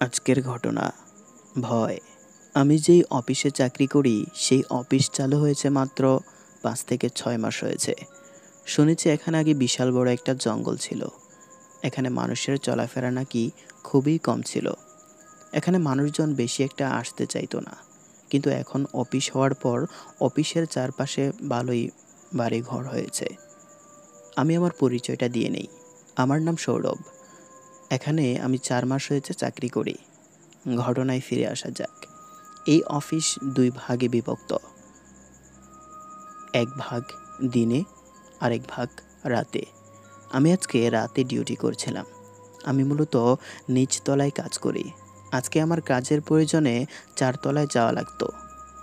আজকের ঘটনা, ভয়। আমি যেই অফিসে চাকরি করি, সেই অফিস চালু হয়েছে মাত্র পাঁচ থেকে ছয় মাস হয়েছে। শুনেছি এখানে আগে বিশাল বড় একটা জঙ্গল ছিল। এখানে মানুষের চলাফেরা নাকি খুবই কম ছিল। এখানে মানুষজন বেশি একটা আসতে চাইতো না। কিন্তু এখন অফিস হওয়ার পর অফিসের চারপাশে ভালোই বাড়ি ঘর হয়েছে। আমি আমার পরিচয়টা দিয়ে নেই। আমার নাম সৌরভ। এখানে আমি চার মাস হয়েছে চাকরি করি। ঘটনায় ফিরে আসা যাক। এই অফিস দুই ভাগে বিভক্ত। এক ভাগ দিনে, আরেক ভাগ রাতে। আমি আজকে রাতে ডিউটি করছিলাম। আমি মূলত নিচতলায় কাজ করি। আজকে আমার কাজের প্রয়োজনে চারতলায় যাওয়া লাগতো।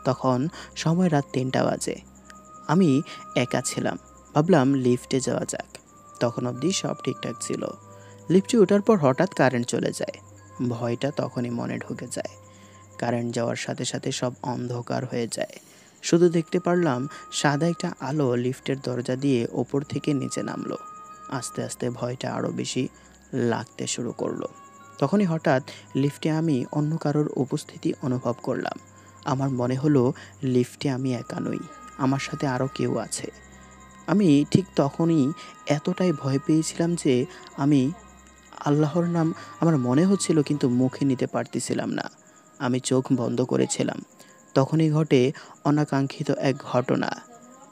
তখন সময় রাত তিনটা বাজে। আমি একা ছিলাম। ভাবলাম লিফটে যাওয়া যাক। তখন অবধি সব ঠিকঠাক ছিল। লিফটে ওঠার পর হঠাৎ কারেন্ট চলে যায়। ভয়টা তখনই মনে ঢুকে যায়। কারেন্ট যাওয়ার সাথে সাথে সব অন্ধকার হয়ে যায়। শুধু দেখতে পারলাম সাদা একটা আলো লিফটের দরজা দিয়ে ওপর থেকে নিচে নামলো। আস্তে আস্তে ভয়টা আরও বেশি লাগতে শুরু করল। তখনই হঠাৎ লিফটে আমি অন্য কারোর উপস্থিতি অনুভব করলাম। আমার মনে হলো লিফটে আমি একা নই। আমার সাথে আরও কেউ আছে। আমি ঠিক তখনই এতটাই ভয় পেয়েছিলাম যে আমি আল্লাহর নাম আমার মনে হচ্ছিল কিন্তু মুখে নিতে পারতেছিলাম না। আমি চোখ বন্ধ করেছিলাম। তখনই ঘটে অনাকাঙ্ক্ষিত এক ঘটনা।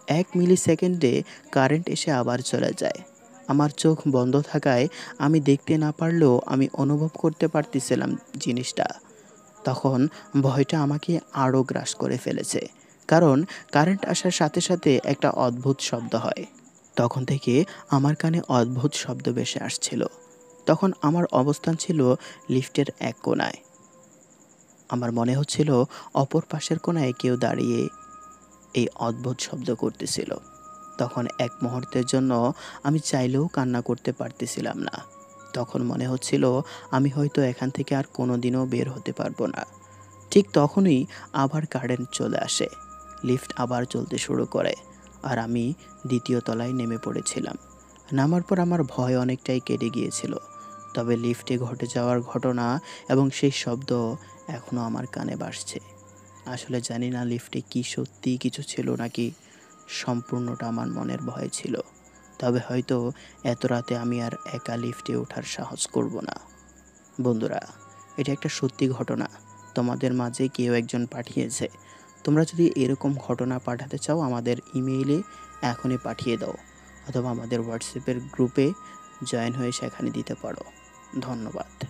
এক মিলি সেকেন্ডে কারেন্ট এসে আবার চলে যায়। আমার চোখ বন্ধ থাকায় আমি দেখতে না পারলেও আমি অনুভব করতে পারতেছিলাম জিনিসটা। তখন ভয়টা আমাকে আরও গ্রাস করে ফেলেছে। কারণ কারেন্ট আসার সাথে সাথে একটা অদ্ভুত শব্দ হয়। তখন থেকে আমার কানে অদ্ভুত শব্দ ভেসে আসছিল। তখন আমার অবস্থান ছিল লিফটের এক কোনায়। আমার মনে হচ্ছিল অপর পাশের কোনায় কেউ দাঁড়িয়ে এই অদ্ভুত শব্দ করতেছিল। তখন এক মুহূর্তের জন্য আমি চাইলেও কান্না করতে পারতেছিলাম না। তখন মনে হচ্ছিল আমি হয়তো এখান থেকে আর কোনোদিনও বের হতে পারব না। ঠিক তখনই আবার কারেন্ট চলে আসে। লিফট আবার চলতে শুরু করে, আর আমি দ্বিতীয় তলায় নেমে পড়েছিলাম। নামার পর আমার ভয় অনেকটাই কেটে গিয়েছিল, তবে লিফটে ঘটে যাওয়ার ঘটনা এবং সেই শব্দ এখনও আমার কানে বাসছে। আসলে জানি না লিফটে কি সত্যি কিছু ছিল নাকি, সম্পূর্ণটা আমার মনের ভয় ছিল, তবে হয়তো এত রাতে আমি আর একা লিফটে ওঠার সাহস করব না। বন্ধুরা, এটা একটা সত্যি ঘটনা। তোমাদের মাঝে কেউ একজন পাঠিয়েছে তোমরা যদি এরকম ঘটনা পাঠাতে চাও, আমাদের ইমেইলে এখনই পাঠিয়ে দাও, অথবা আমাদের হোয়াটসঅ্যাপের গ্রুপে জয়েন হয়ে সেখানে দিতে পারো। ধন্যবাদ।